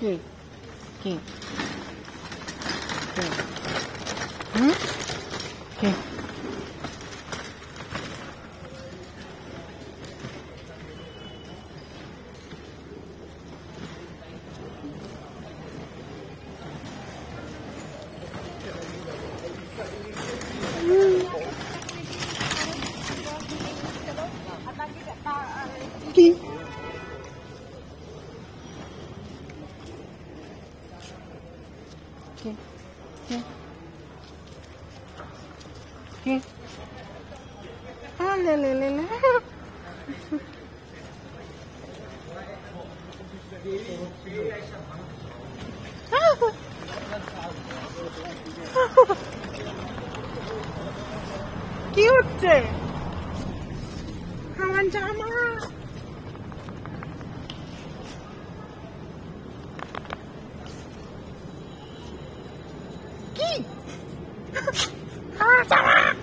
对，对，对，嗯，对，嗯，对。কি কি কি আ লে লে লে লে কি হচ্ছে? আমার জামা। 好了，走啦。